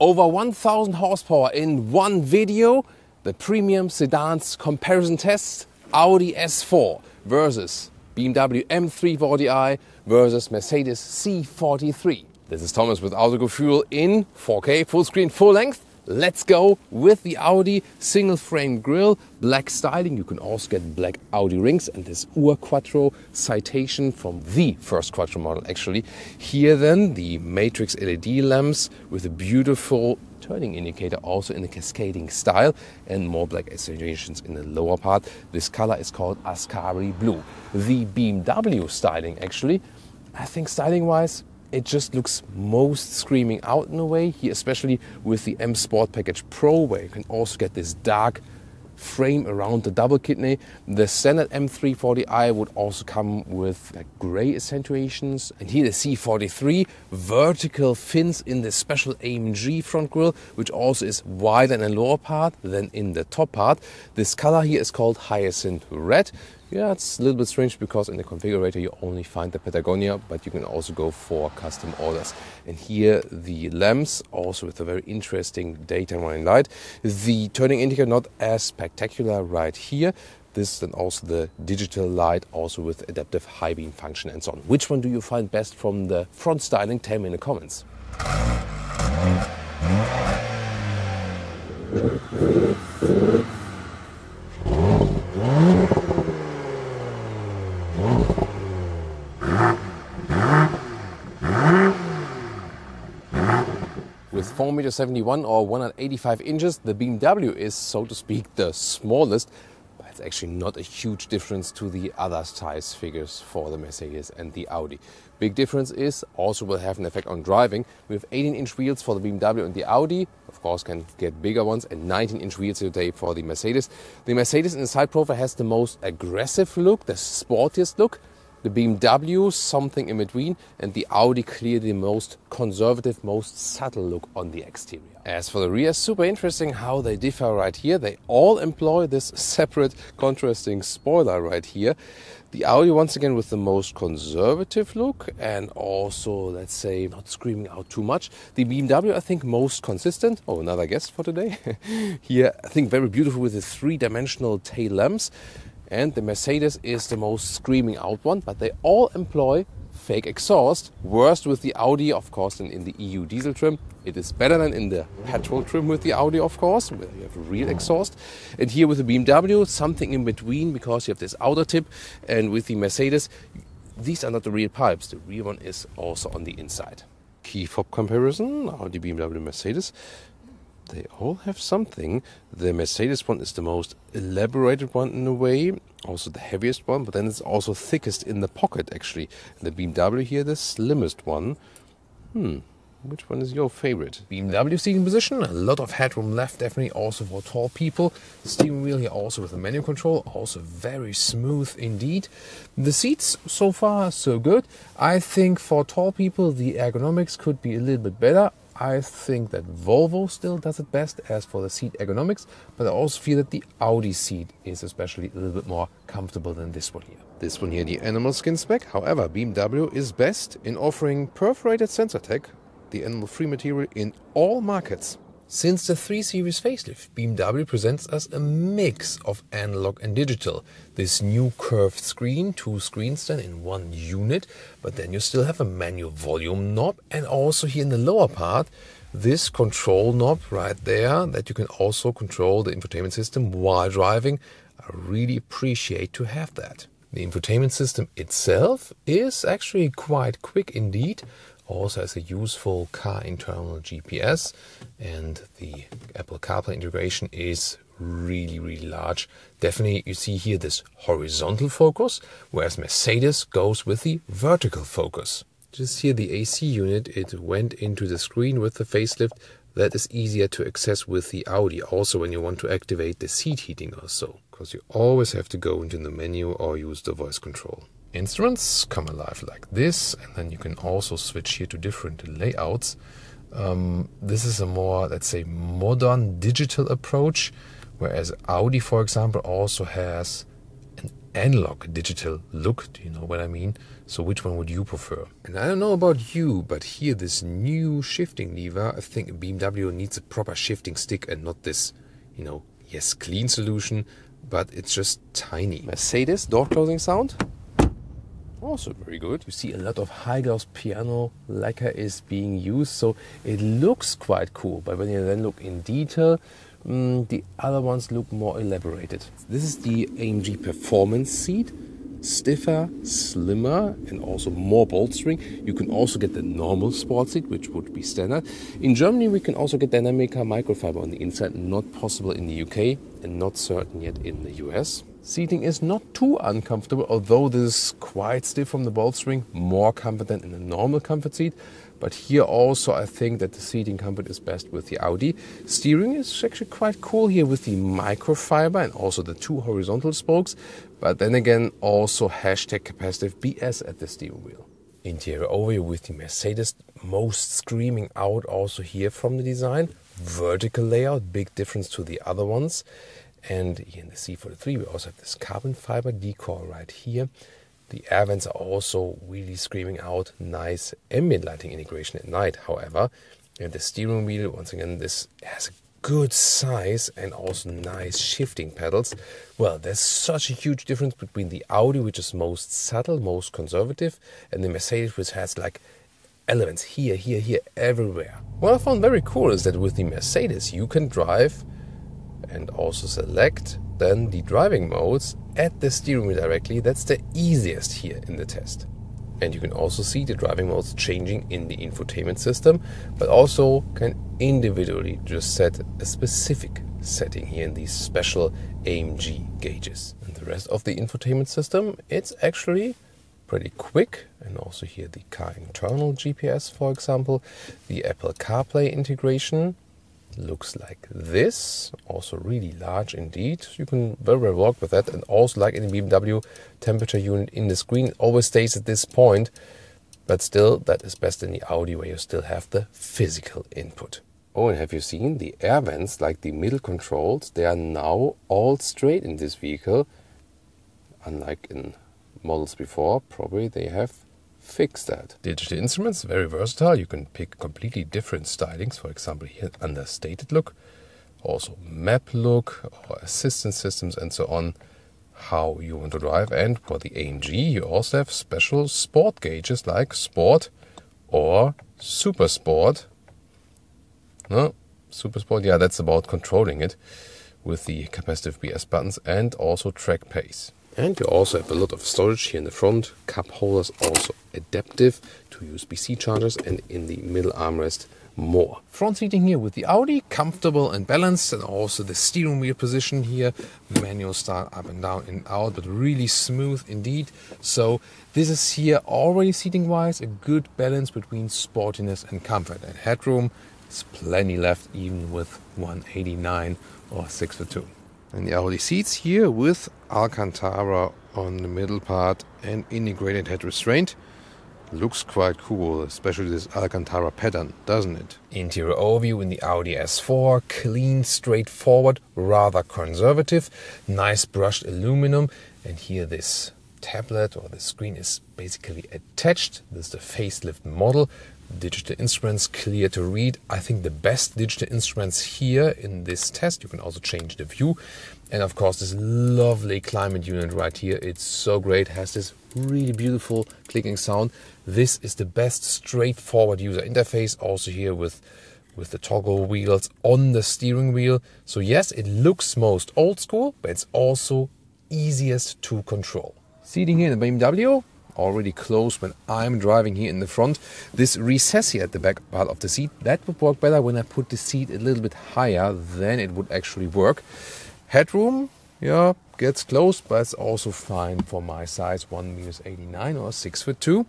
Over 1000 horsepower in one video, the premium sedans comparison test Audi S4 versus BMW M340i versus Mercedes C43. This is Thomas with Autogefühl in 4K, full screen, full length. Let's go with the Audi single frame grille, black styling. You can also get black Audi rings and this Ur Quattro citation from the first Quattro model actually. Here then the matrix LED lamps with a beautiful turning indicator also in a cascading style and more black accentuations in the lower part. This color is called Ascari Blue. The BMW styling actually, I think styling wise it just looks most screaming out in a way here, especially with the M Sport Package Pro, where you can also get this dark frame around the double kidney. The standard M340i would also come with gray accentuations. And here the C43 vertical fins in the special AMG front grille, which also is wider in the lower part than in the top part. This color here is called Hyacinth Red. Yeah, it's a little bit strange because in the configurator you only find the Patagonia, but you can also go for custom orders. And here the lamps, also with a very interesting daytime running light. The turning indicator not as spectacular right here. This and also the digital light, also with adaptive high beam function and so on. Which one do you find best from the front styling? Tell me in the comments. With 4 meter 71 or 185 inches, the BMW is, so to speak, the smallest, but it's actually not a huge difference to the other size figures for the Mercedes and the Audi. Big difference is also will have an effect on driving. We have 18 inch wheels for the BMW and the Audi, of course, can get bigger ones, and 19 inch wheels today for the Mercedes. The Mercedes in the side profile has the most aggressive look, the sportiest look the BMW something in between, and the Audi clearly the most conservative, most subtle look on the exterior. As for the rear, super interesting how they differ right here. They all employ this separate contrasting spoiler right here. The Audi once again with the most conservative look and also let's say not screaming out too much. The BMW I think most consistent. Oh, another guest for today. here I think very beautiful with the three-dimensional tail lamps. And the Mercedes is the most screaming out one, but they all employ fake exhaust. Worst with the Audi, of course, than in the EU diesel trim. It is better than in the petrol trim with the Audi, of course, where you have real exhaust. And here with the BMW, something in between because you have this outer tip. And with the Mercedes, these are not the real pipes. The real one is also on the inside. Key fob comparison, Audi, BMW, Mercedes they all have something. The Mercedes one is the most elaborated one in a way, also the heaviest one, but then it's also thickest in the pocket actually. the BMW here, the slimmest one. Hmm, which one is your favorite? BMW seating position, a lot of headroom left, definitely also for tall people. Steering wheel here also with a manual control, also very smooth indeed. The seats so far so good. I think for tall people the ergonomics could be a little bit better. I think that Volvo still does it best as for the seat ergonomics, but I also feel that the Audi seat is especially a little bit more comfortable than this one here. This one here, the animal skin spec. However, BMW is best in offering perforated Sensatec, the animal free material in all markets. Since the 3 Series facelift, BMW presents us a mix of analog and digital. This new curved screen, two screens then in one unit, but then you still have a manual volume knob and also here in the lower part, this control knob right there that you can also control the infotainment system while driving. I really appreciate to have that. The infotainment system itself is actually quite quick indeed also has a useful car internal GPS, and the Apple CarPlay integration is really, really large. Definitely, you see here this horizontal focus, whereas Mercedes goes with the vertical focus. Just here, the AC unit, it went into the screen with the facelift. That is easier to access with the Audi, also when you want to activate the seat heating or so, because you always have to go into the menu or use the voice control instruments come alive like this, and then you can also switch here to different layouts. Um, this is a more, let's say, modern digital approach, whereas Audi, for example, also has an analog digital look. Do you know what I mean? So which one would you prefer? And I don't know about you, but here this new shifting lever, I think BMW needs a proper shifting stick and not this, you know, yes, clean solution, but it's just tiny. Mercedes door closing sound. Also very good. You see a lot of high gloss piano lacquer is being used, so it looks quite cool. But when you then look in detail, mm, the other ones look more elaborated. This is the AMG Performance seat stiffer, slimmer, and also more bolstering. You can also get the normal sport seat, which would be standard. In Germany, we can also get Dinamica microfiber on the inside, not possible in the UK and not certain yet in the US. Seating is not too uncomfortable, although this is quite stiff from the bolstering, more comfort than in a normal comfort seat. But here also I think that the seating comfort is best with the Audi. Steering is actually quite cool here with the microfiber and also the two horizontal spokes. But then again also hashtag capacitive BS at the steering wheel. Interior overview with the Mercedes most screaming out also here from the design. Vertical layout, big difference to the other ones. And here in the C43 we also have this carbon fiber decor right here. The air vents are also really screaming out nice ambient lighting integration at night, however. And the steering wheel, once again, this has a good size and also nice shifting pedals. Well, there's such a huge difference between the Audi, which is most subtle, most conservative, and the Mercedes, which has like elements here, here, here, everywhere. What I found very cool is that with the Mercedes, you can drive and also select then the driving modes at the steering wheel directly. That's the easiest here in the test. And you can also see the driving modes changing in the infotainment system, but also can individually just set a specific setting here in these special AMG gauges. And the rest of the infotainment system, it's actually pretty quick. And also here the car internal GPS, for example, the Apple CarPlay integration, looks like this. Also really large indeed. You can very well work with that. And also like in the BMW temperature unit in the screen always stays at this point. But still, that is best in the Audi where you still have the physical input. Oh, and have you seen the air vents, like the middle controls? They are now all straight in this vehicle. Unlike in models before, probably they have fix that. Digital instruments, very versatile. You can pick completely different stylings. For example, here understated look, also map look, or assistance systems, and so on. How you want to drive. And for the AMG, you also have special sport gauges like Sport or Super Sport. No, Super Sport, yeah, that's about controlling it with the capacitive BS buttons and also track pace. And you also have a lot of storage here in the front, cup holders also adaptive to USB-C chargers and in the middle armrest more. Front seating here with the Audi, comfortable and balanced and also the steering wheel position here, manual start up and down and out, but really smooth indeed. So this is here already seating wise a good balance between sportiness and comfort and headroom. There's plenty left even with 189 or 6 foot 2. And the Audi seats here with Alcantara on the middle part and integrated head restraint. Looks quite cool, especially this Alcantara pattern, doesn't it? Interior overview in the Audi S4, clean, straightforward, rather conservative, nice brushed aluminum, and here this tablet or the screen is basically attached. This is the facelift model digital instruments clear to read. I think the best digital instruments here in this test. You can also change the view. And of course, this lovely climate unit right here. It's so great, has this really beautiful clicking sound. This is the best straightforward user interface. Also here with, with the toggle wheels on the steering wheel. So yes, it looks most old school, but it's also easiest to control. Seating here in the BMW, already closed when I'm driving here in the front. This recess here at the back part of the seat, that would work better when I put the seat a little bit higher, then it would actually work. Headroom, yeah, gets close, but it's also fine for my size, 1 meters 89 or 6 foot 2.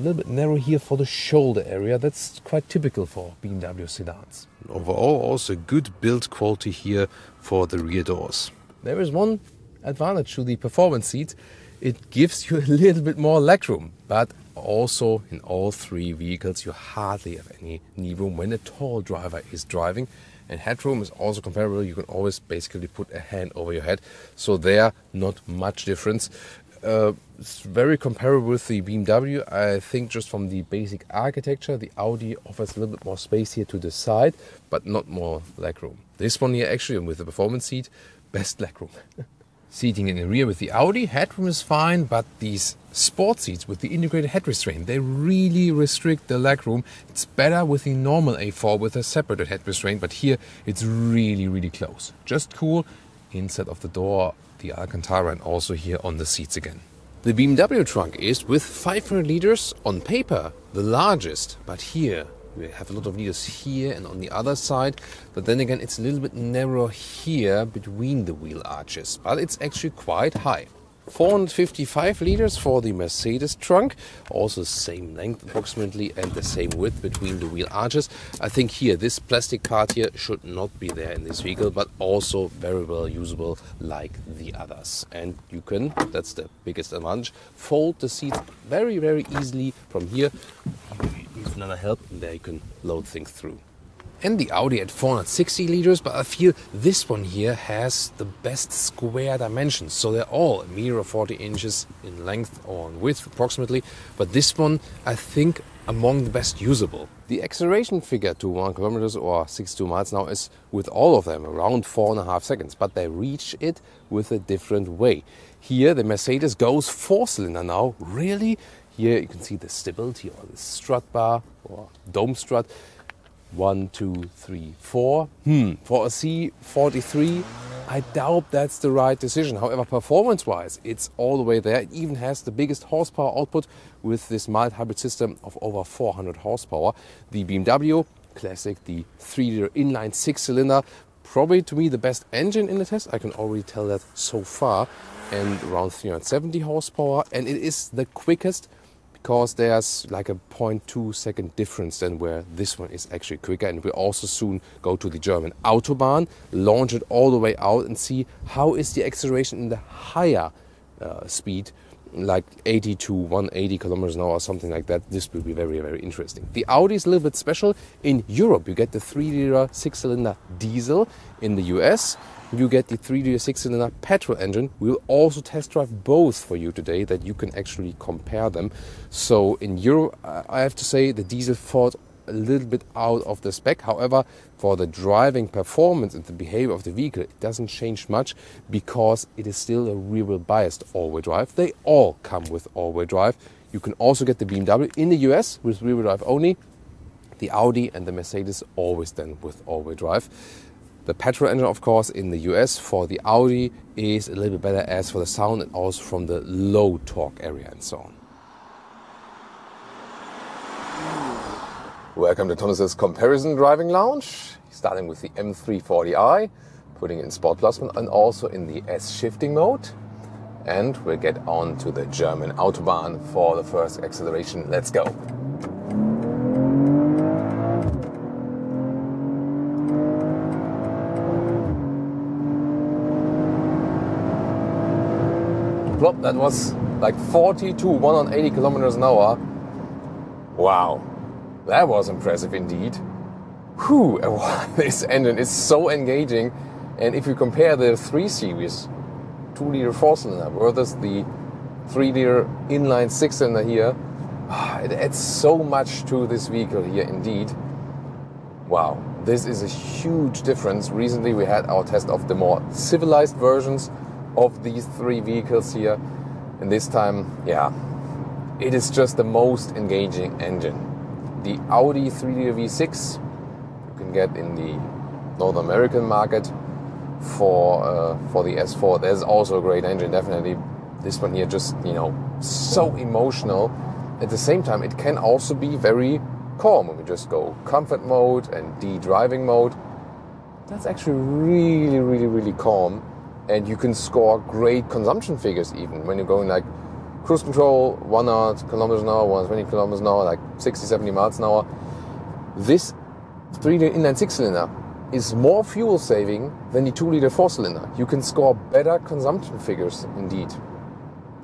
A little bit narrow here for the shoulder area. That's quite typical for BMW sedans. Overall, also good build quality here for the rear doors. There is one advantage to the performance seat it gives you a little bit more legroom. But also in all three vehicles you hardly have any knee room when a tall driver is driving. And headroom is also comparable. You can always basically put a hand over your head. So there, not much difference. Uh, it's very comparable with the BMW. I think just from the basic architecture, the Audi offers a little bit more space here to the side, but not more legroom. This one here, actually, with the performance seat, best legroom. Seating in the rear with the Audi, headroom is fine, but these sport seats with the integrated head restraint, they really restrict the legroom. It's better with the normal A4 with a separated head restraint, but here it's really, really close. Just cool inside of the door, the Alcantara, and also here on the seats again. The BMW trunk is with 500 liters on paper, the largest, but here we have a lot of liters here and on the other side, but then again it's a little bit narrow here between the wheel arches, but it's actually quite high. 455 liters for the Mercedes trunk, also same length approximately and the same width between the wheel arches. I think here this plastic part here should not be there in this vehicle, but also very well usable like the others. And you can, that's the biggest advantage, fold the seats very very easily from here. With another help, and there you can load things through and the Audi at 460 liters, but I feel this one here has the best square dimensions. So they're all a meter or 40 inches in length or in width approximately, but this one I think among the best usable. The acceleration figure to 1 kilometers or 62 miles now is with all of them around four and a half seconds, but they reach it with a different way. Here the Mercedes goes four cylinder now, really? Here you can see the stability or the strut bar or dome strut one, two, three, four. Hmm. For a C43, I doubt that's the right decision. However, performance wise, it's all the way there. It even has the biggest horsepower output with this mild hybrid system of over 400 horsepower. The BMW Classic, the 3 liter inline six cylinder, probably to me the best engine in the test. I can already tell that so far. And around 370 horsepower, and it is the quickest because there's like a 0.2 second difference than where this one is actually quicker. And we'll also soon go to the German Autobahn, launch it all the way out and see how is the acceleration in the higher uh, speed like 80 to 180 kilometers an hour or something like that. This will be very, very interesting. The Audi is a little bit special. In Europe, you get the 3 liter 6 cylinder diesel. In the US, you get the 3D6 cylinder petrol engine. We'll also test drive both for you today that you can actually compare them. So in Europe, uh, I have to say the diesel fought a little bit out of the spec. However, for the driving performance and the behavior of the vehicle, it doesn't change much because it is still a rear wheel biased all wheel drive. They all come with all wheel drive. You can also get the BMW in the US with rear wheel drive only. The Audi and the Mercedes always then with all wheel drive. The petrol engine, of course, in the US for the Audi is a little bit better as for the sound and also from the low torque area and so on. Welcome to Thomas's Comparison Driving Lounge, starting with the M340i, putting it in Sport Plus and also in the S shifting mode. And we'll get on to the German Autobahn for the first acceleration. Let's go. That was like 42, 180 kilometers an hour. Wow, that was impressive indeed. Whew, this engine is so engaging. And if you compare the 3 Series 2 liter 4 cylinder uh, versus the 3 liter inline 6 cylinder here, ah, it adds so much to this vehicle here indeed. Wow, this is a huge difference. Recently we had our test of the more civilized versions of these three vehicles here. And this time, yeah, it is just the most engaging engine. The Audi 3 V6 you can get in the North American market for uh, for the S4. There's also a great engine, definitely. This one here just you know so emotional. At the same time, it can also be very calm when we just go comfort mode and D driving mode. That's actually really, really, really calm and you can score great consumption figures even when you're going like cruise control, 100 kilometers an hour, 120 kilometers an hour, like 60, 70 miles an hour. This 3 liter inline 6 cylinder is more fuel saving than the 2 liter 4 cylinder. You can score better consumption figures indeed.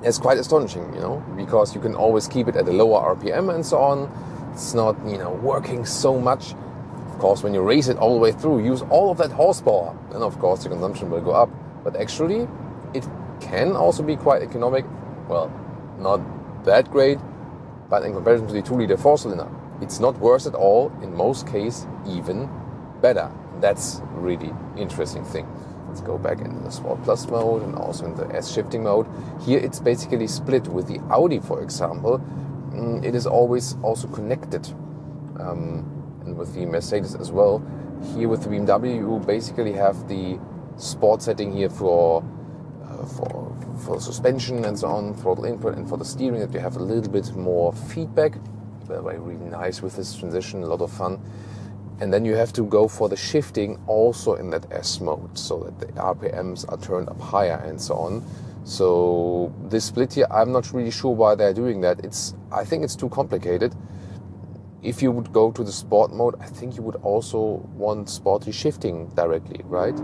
it's quite astonishing, you know, because you can always keep it at a lower RPM and so on. It's not, you know, working so much. Of course, when you race it all the way through, use all of that horsepower, and of course the consumption will go up. But actually, it can also be quite economic. Well, not that great, but in comparison to the 2 liter 4 cylinder, it's not worse at all. In most cases, even better. That's really interesting thing. Let's go back into the Sport Plus mode and also in the S shifting mode. Here it's basically split with the Audi, for example. Mm, it is always also connected, um, and with the Mercedes as well. Here with the BMW, you basically have the sport setting here for uh, for for suspension and so on, throttle input, and for the steering that you have a little bit more feedback. Way, really nice with this transition, a lot of fun. And then you have to go for the shifting also in that S mode so that the RPMs are turned up higher and so on. So this split here, I'm not really sure why they're doing that. It's I think it's too complicated. If you would go to the sport mode, I think you would also want sporty shifting directly, right?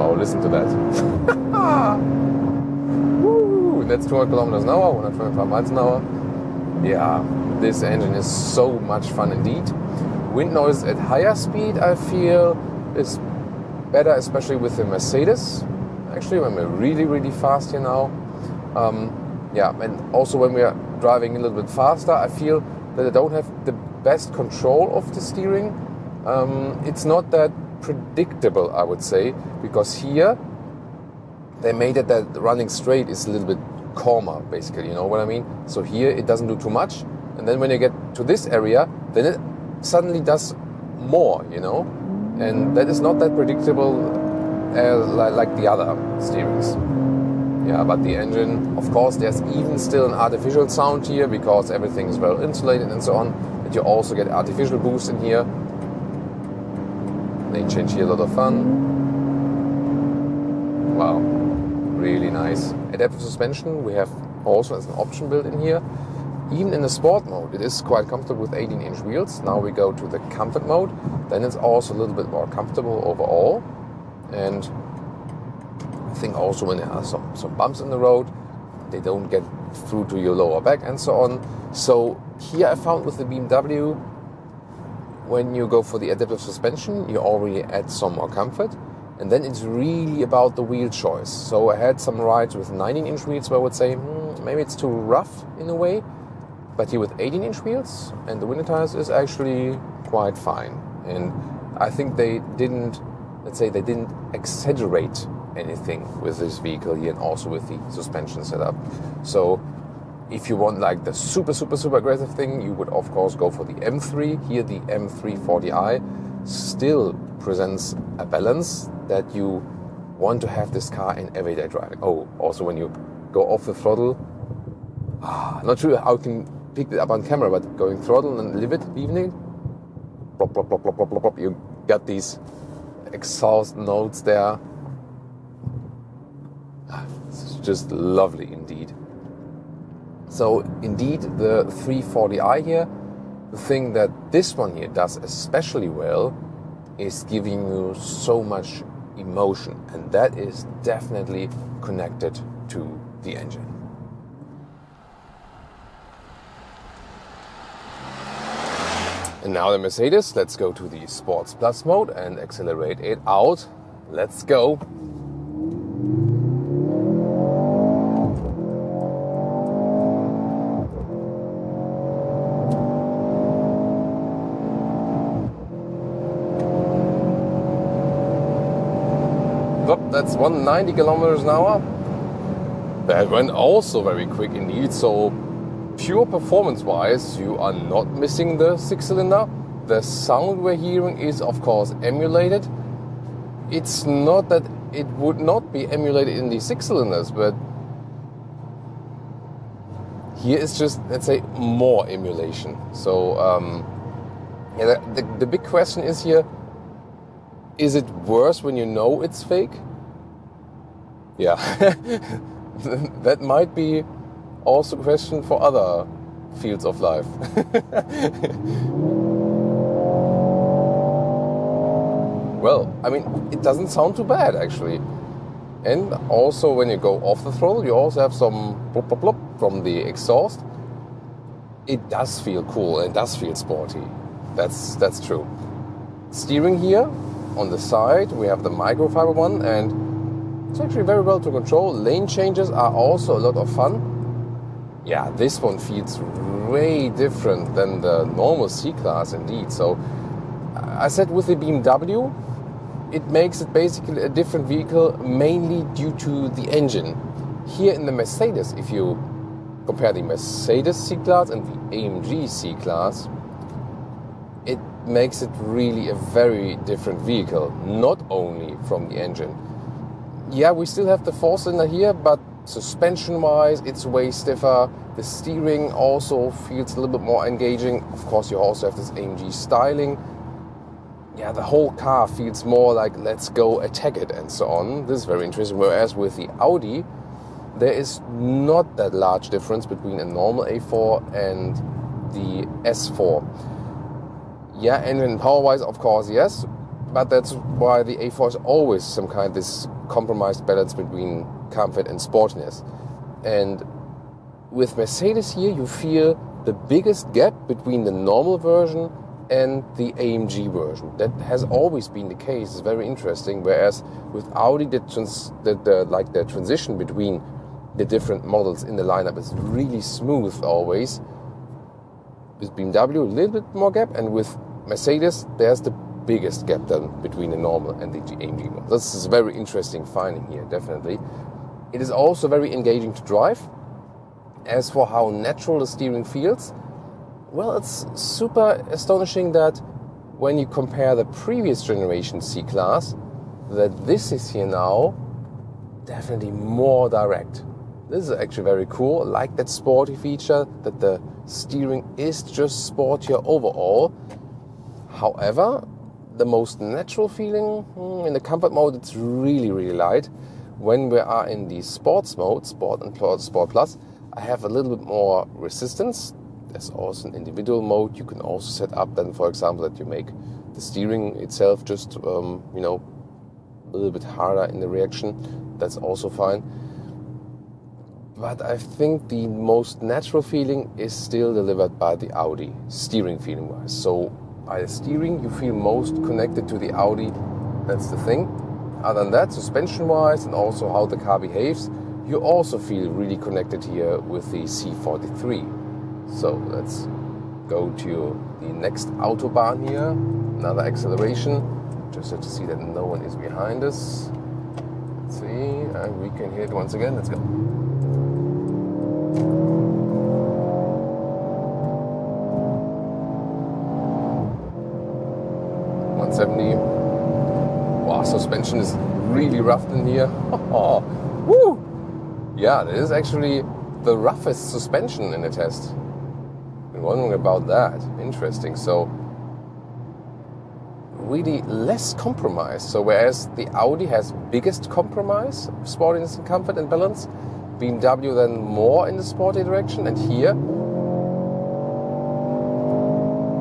Oh, listen to that. Woo, that's 200 kilometers an hour, 125 miles an hour yeah, this engine is so much fun indeed. Wind noise at higher speed, I feel, is better, especially with the Mercedes. Actually, when we're really, really fast here now. Um, yeah, and also when we are driving a little bit faster, I feel that I don't have the best control of the steering. Um, it's not that predictable, I would say, because here they made it that running straight is a little bit calmer, basically. You know what I mean? So here it doesn't do too much, and then when you get to this area, then it suddenly does more. You know, and that is not that predictable as like, like the other steerings. Yeah, but the engine, of course, there's even still an artificial sound here because everything is well insulated and so on. But you also get artificial boost in here. They change here a lot of fun. Wow, really nice adaptive suspension we have also as an option built in here. Even in the sport mode, it is quite comfortable with 18 inch wheels. Now we go to the comfort mode, then it's also a little bit more comfortable overall. And also when there are some, some bumps in the road, they don't get through to your lower back and so on. So here I found with the BMW, when you go for the adaptive suspension, you already add some more comfort. And then it's really about the wheel choice. So I had some rides with 19 inch wheels where I would say hmm, maybe it's too rough in a way. But here with 18 inch wheels and the winter tires is actually quite fine. And I think they didn't, let's say, they didn't exaggerate anything with this vehicle here and also with the suspension setup. So if you want like the super, super, super aggressive thing, you would of course go for the M3. Here the M340i still presents a balance that you want to have this car in everyday driving. Oh, also when you go off the throttle, ah, not sure how you can pick it up on camera, but going throttle and leave it, it, plop, plop, plop, plop, plop, plop, plop, you got these exhaust notes there. Ah, it's just lovely indeed. So indeed, the 340i here, the thing that this one here does especially well is giving you so much emotion, and that is definitely connected to the engine. And now the Mercedes, let's go to the Sports Plus mode and accelerate it out. Let's go. 190 kilometers an hour. That went also very quick indeed. So, pure performance wise, you are not missing the six cylinder. The sound we're hearing is, of course, emulated. It's not that it would not be emulated in the six cylinders, but here it's just, let's say, more emulation. So, um, yeah, the, the, the big question is here is it worse when you know it's fake? Yeah, that might be also a question for other fields of life. Well, I mean, it doesn't sound too bad actually. And also, when you go off the throttle, you also have some blop, blop, blop from the exhaust. It does feel cool and does feel sporty. That's that's true. Steering here on the side, we have the microfiber one, and it's actually very well to control. Lane changes are also a lot of fun. Yeah, this one feels way different than the normal C class, indeed. So, I said with the BMW, it makes it basically a different vehicle mainly due to the engine. Here in the Mercedes, if you compare the Mercedes C-Class and the AMG C-Class, it makes it really a very different vehicle, not only from the engine. Yeah, we still have the four-cylinder here, but suspension-wise, it's way stiffer. The steering also feels a little bit more engaging. Of course, you also have this AMG styling yeah, the whole car feels more like let's go attack it and so on. This is very interesting. Whereas with the Audi, there is not that large difference between a normal A4 and the S4. Yeah, and in power wise, of course, yes, but that's why the A4 is always some kind of this compromised balance between comfort and sportiness. And with Mercedes here, you feel the biggest gap between the normal version and the AMG version. That has always been the case. It's very interesting. Whereas with Audi, the, trans, the, the, like the transition between the different models in the lineup is really smooth always. With BMW, a little bit more gap, and with Mercedes, there's the biggest gap then between the normal and the AMG model. This is a very interesting finding here, definitely. It is also very engaging to drive. As for how natural the steering feels, well, it's super astonishing that when you compare the previous generation C class, that this is here now definitely more direct. This is actually very cool. I like that sporty feature that the steering is just sportier overall. However, the most natural feeling hmm, in the comfort mode, it's really, really light. When we are in the sports mode, sport and sport plus, I have a little bit more resistance there's also an individual mode. You can also set up then, for example, that you make the steering itself just, um, you know, a little bit harder in the reaction. That's also fine. But I think the most natural feeling is still delivered by the Audi, steering feeling wise. So by the steering, you feel most connected to the Audi. That's the thing. Other than that, suspension wise and also how the car behaves, you also feel really connected here with the C43. So let's go to the next autobahn here. Another acceleration. Just have to see that no one is behind us. Let's see, and we can hear it once again. Let's go. One seventy. Is really rough in here. Woo! Yeah, this is actually the roughest suspension in the test been wondering about that. Interesting. So, really less compromise. So, whereas the Audi has biggest compromise, sportiness and comfort and balance, BMW then more in the sporty direction, and here,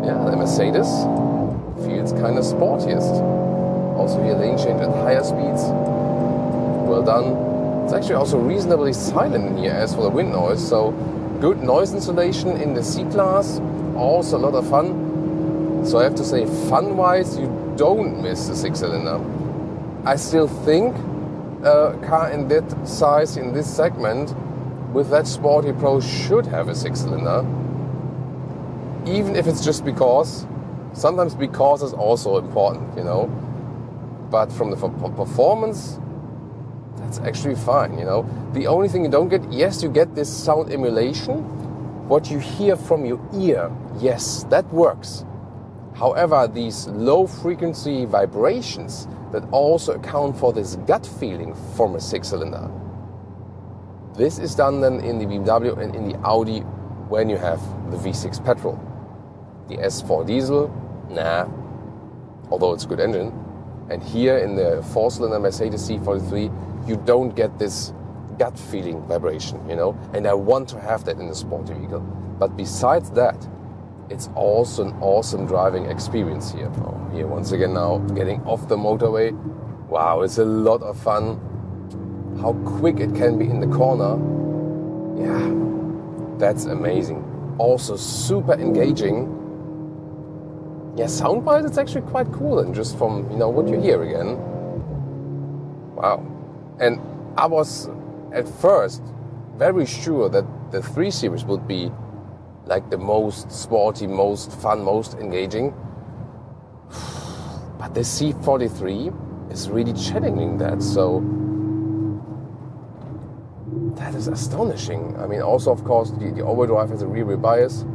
yeah, the Mercedes feels kind of sportiest. Also here lane change at higher speeds. Well done. It's actually also reasonably silent in here as for the wind noise, so good noise insulation in the C class, also a lot of fun. So I have to say, fun wise, you don't miss the six cylinder. I still think a car in that size, in this segment, with that sporty pro should have a six cylinder. Even if it's just because, sometimes because is also important, you know. But from the performance, that's actually fine, you know. The only thing you don't get, yes, you get this sound emulation. What you hear from your ear, yes, that works. However, these low frequency vibrations that also account for this gut feeling from a six cylinder. This is done then in the BMW and in the Audi when you have the V6 petrol. The S4 diesel, nah, although it's a good engine. And here in the four cylinder Mercedes C43, you don't get this gut feeling vibration, you know. And I want to have that in a sporty vehicle. But besides that, it's also an awesome driving experience here. Oh, here once again now getting off the motorway. Wow, it's a lot of fun. How quick it can be in the corner. Yeah, that's amazing. Also super engaging. Yeah, sound-wise it's actually quite cool and just from, you know, what you hear again. Wow. And I was at first very sure that the 3 Series would be like the most sporty, most fun, most engaging. But the C43 is really challenging that. So that is astonishing. I mean, also, of course, the, the overdrive has a rear wheel bias.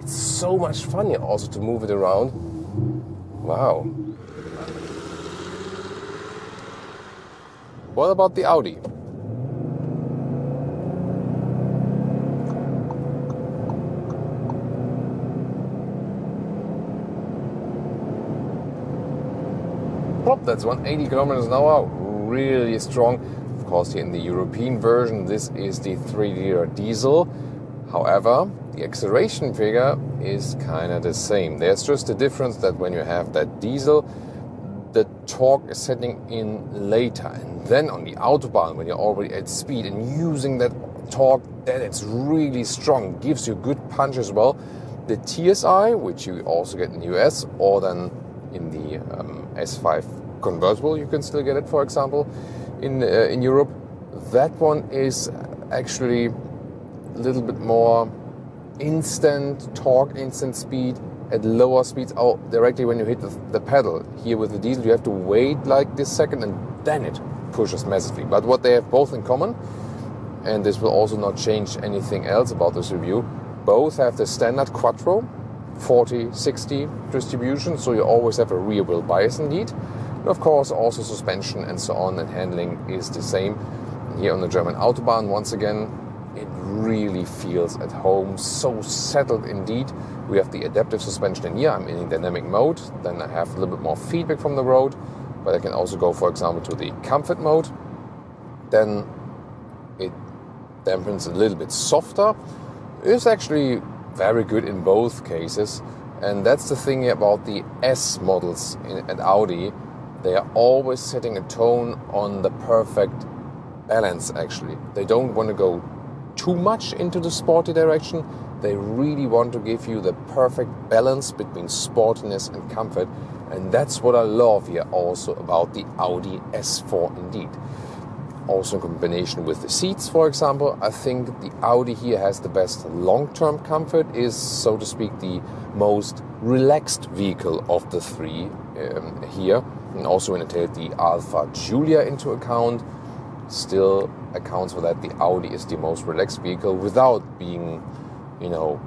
It's so much funnier also to move it around. Wow. What about the Audi? Plop, that's 180 kilometers an hour, really strong. Of course, here in the European version, this is the 3 liter diesel. However, the acceleration figure is kind of the same. There's just a difference that when you have that diesel, the torque is setting in later. And then on the Autobahn, when you're already at speed and using that torque, then it's really strong, gives you good punch as well. The TSI, which you also get in the US, or then in the um, S5 convertible, you can still get it, for example, in uh, in Europe. That one is actually a little bit more instant torque, instant speed at lower speeds oh, directly when you hit the, the, pedal. Here with the diesel, you have to wait like this second and then it pushes massively. But what they have both in common, and this will also not change anything else about this review, both have the standard quattro 40 60 distribution, so you always have a rear wheel bias indeed. And of course, also suspension and so on and handling is the same. Here on the German Autobahn, once again, really feels at home, so settled indeed. We have the adaptive suspension in here. I'm in dynamic mode, then I have a little bit more feedback from the road, but I can also go, for example, to the comfort mode. Then it dampens a little bit softer. It's actually very good in both cases. And that's the thing about the S models in, at Audi. They are always setting a tone on the perfect balance, actually. They don't want to go too much into the sporty direction. They really want to give you the perfect balance between sportiness and comfort. And that's what I love here also about the Audi S4 indeed also in combination with the seats, for example. I think the Audi here has the best long-term comfort, is so to speak the most relaxed vehicle of the three um, here. And also when I take the Alfa Giulia into account, still accounts for that the Audi is the most relaxed vehicle without being, you know,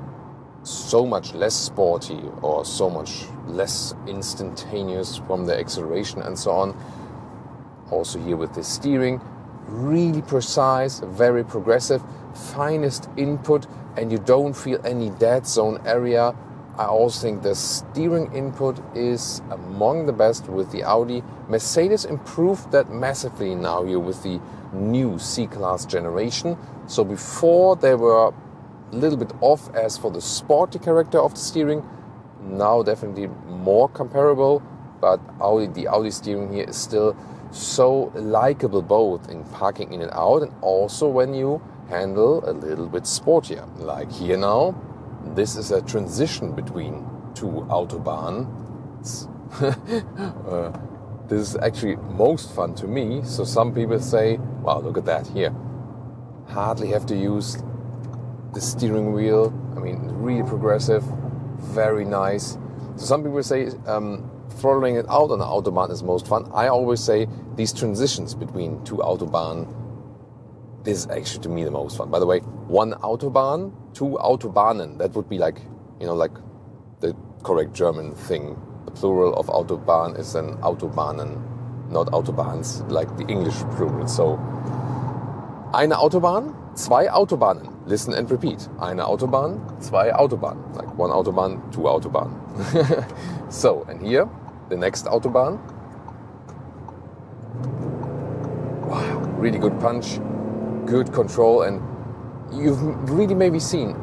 so much less sporty or so much less instantaneous from the acceleration and so on. Also here with the steering, really precise, very progressive, finest input, and you don't feel any dead zone area. I also think the steering input is among the best with the Audi. Mercedes improved that massively now here with the new C Class generation. So before they were a little bit off as for the sporty character of the steering, now definitely more comparable. But Audi, the Audi steering here is still so likable both in parking in and out and also when you handle a little bit sportier. Like here now, this is a transition between two autobahns. uh, this is actually most fun to me. So some people say, wow, look at that here. Hardly have to use the steering wheel. I mean, really progressive, very nice. So some people say um, throttling it out on the autobahn is most fun. I always say these transitions between two autobahn, this is actually to me the most fun. By the way, one autobahn, two autobahnen, that would be like, you know, like the correct German thing. Plural of autobahn is an autobahnen, not autobahns like the English plural. So, eine Autobahn, zwei Autobahnen. Listen and repeat. Eine Autobahn, zwei Autobahnen. Like one Autobahn, two Autobahn. so, and here, the next Autobahn. Wow, really good punch, good control, and you've really maybe seen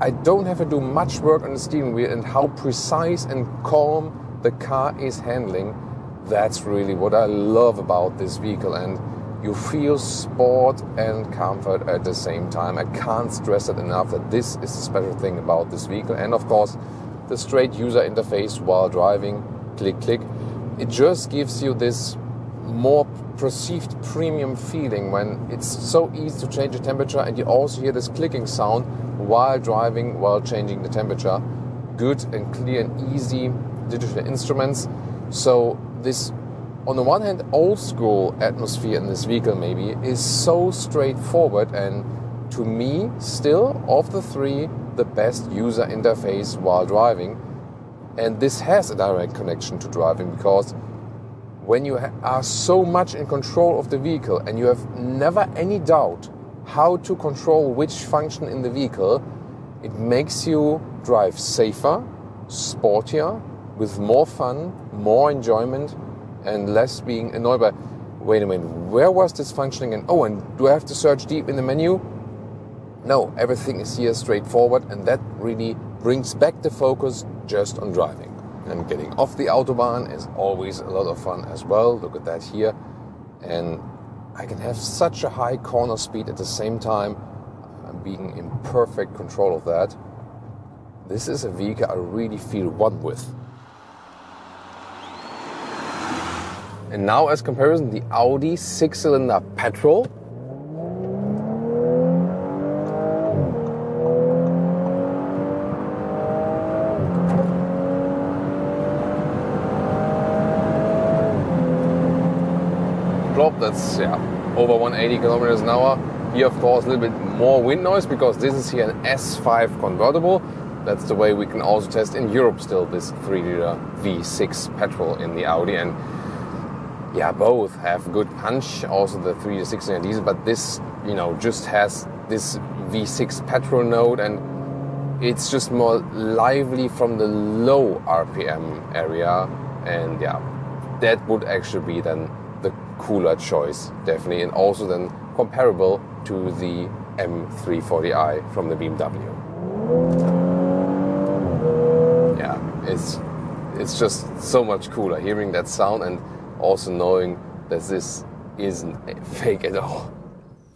I don't have to do much work on the steering wheel and how precise and calm the car is handling. That's really what I love about this vehicle and you feel sport and comfort at the same time. I can't stress it enough that this is the special thing about this vehicle. And of course, the straight user interface while driving, click, click. It just gives you this more perceived premium feeling when it's so easy to change the temperature and you also hear this clicking sound while driving, while changing the temperature. Good and clear and easy digital instruments. So this on the one hand, old school atmosphere in this vehicle maybe is so straightforward and to me, still of the three, the best user interface while driving. And this has a direct connection to driving because when you are so much in control of the vehicle and you have never any doubt how to control which function in the vehicle, it makes you drive safer, sportier, with more fun, more enjoyment, and less being annoyed by, wait a minute, where was this functioning? And oh, and do I have to search deep in the menu? No, everything is here straightforward, and that really brings back the focus just on driving. And getting off the Autobahn is always a lot of fun as well. Look at that here. And I can have such a high corner speed at the same time. I'm being in perfect control of that. This is a vehicle I really feel one with. And now, as comparison, the Audi six cylinder petrol. That's yeah, over 180 kilometers an hour. Here, of course, a little bit more wind noise because this is here an S5 convertible. That's the way we can also test in Europe still this 3 liter V6 petrol in the Audi. And yeah, both have good punch. Also the 3 to 6 diesel, but this, you know, just has this V6 petrol note and it's just more lively from the low RPM area. And yeah, that would actually be then the cooler choice, definitely, and also then comparable to the M340i from the BMW. Yeah, it's it's just so much cooler hearing that sound and also knowing that this isn't fake at all.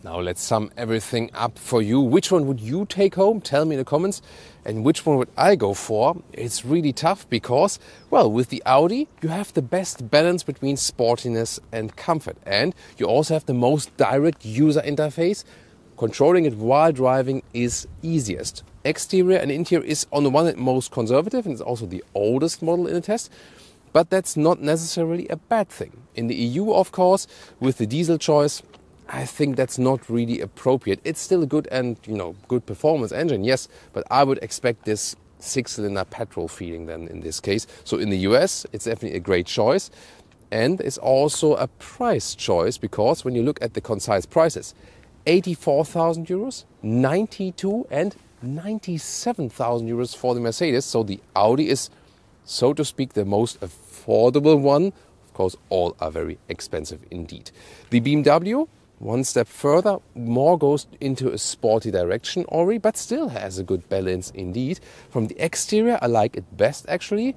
Now let's sum everything up for you. Which one would you take home? Tell me in the comments. And which one would I go for? It's really tough because, well, with the Audi, you have the best balance between sportiness and comfort. And you also have the most direct user interface. Controlling it while driving is easiest. Exterior and interior is on the one hand most conservative and it's also the oldest model in the test. But that's not necessarily a bad thing. In the EU, of course, with the diesel choice, I think that's not really appropriate. It's still a good and you know good performance engine, yes, but I would expect this six-cylinder petrol feeling then in this case. So in the US, it's definitely a great choice, and it's also a price choice because when you look at the concise prices, 84,000 euros, 92 and 97,000 euros for the Mercedes. So the Audi is, so to speak, the most affordable one. Of course, all are very expensive indeed. The BMW one step further, more goes into a sporty direction already, but still has a good balance indeed. From the exterior, I like it best actually.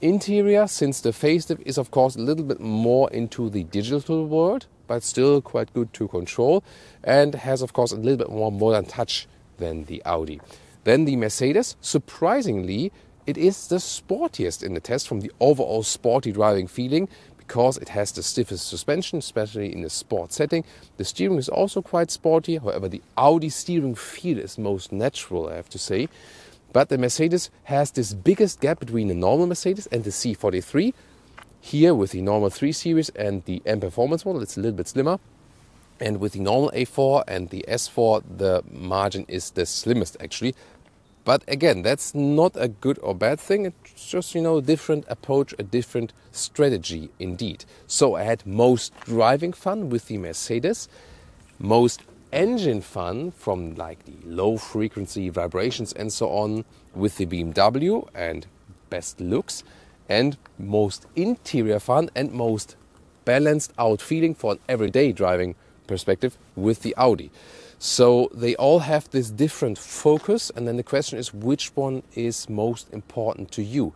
Interior, since the facelift is of course a little bit more into the digital world, but still quite good to control, and has of course a little bit more modern touch than the Audi. Then the Mercedes, surprisingly, it is the sportiest in the test from the overall sporty driving feeling because it has the stiffest suspension, especially in a sport setting. The steering is also quite sporty, however, the Audi steering feel is most natural, I have to say. But the Mercedes has this biggest gap between the normal Mercedes and the C43. Here, with the normal 3 Series and the M Performance model, it's a little bit slimmer. And with the normal A4 and the S4, the margin is the slimmest actually. But again, that's not a good or bad thing. It's just, you know, a different approach, a different strategy indeed. So I had most driving fun with the Mercedes, most engine fun from like the low frequency vibrations and so on with the BMW and best looks, and most interior fun and most balanced out feeling for an everyday driving perspective with the Audi. So they all have this different focus, and then the question is which one is most important to you.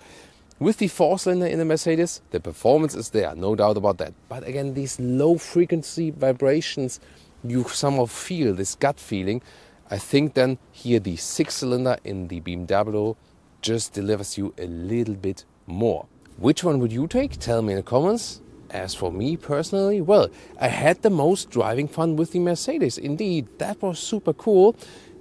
With the four cylinder in the Mercedes, the performance is there, no doubt about that. But again, these low frequency vibrations you somehow feel, this gut feeling, I think then here the six cylinder in the BMW just delivers you a little bit more. Which one would you take? Tell me in the comments. As for me personally, well, I had the most driving fun with the Mercedes. Indeed, that was super cool.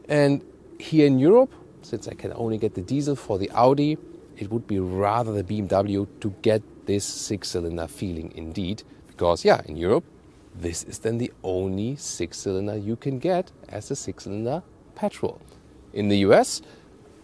And here in Europe, since I can only get the diesel for the Audi, it would be rather the BMW to get this six cylinder feeling indeed. Because, yeah, in Europe, this is then the only six cylinder you can get as a six cylinder petrol. In the US,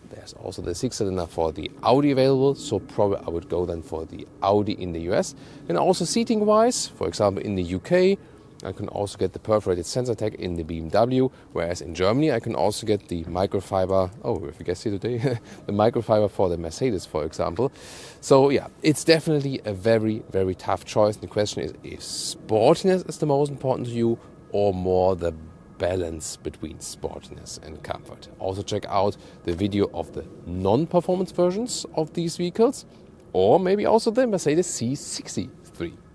there's also the six cylinder for the Audi available, so probably I would go then for the Audi in the US. And also seating wise, for example, in the UK, I can also get the perforated Sensatec in the BMW, whereas in Germany I can also get the microfiber. Oh, if you guess here today, the microfiber for the Mercedes, for example. So yeah, it's definitely a very very tough choice. The question is, if sportiness is the most important to you, or more the balance between sportiness and comfort. Also check out the video of the non-performance versions of these vehicles, or maybe also the Mercedes C63.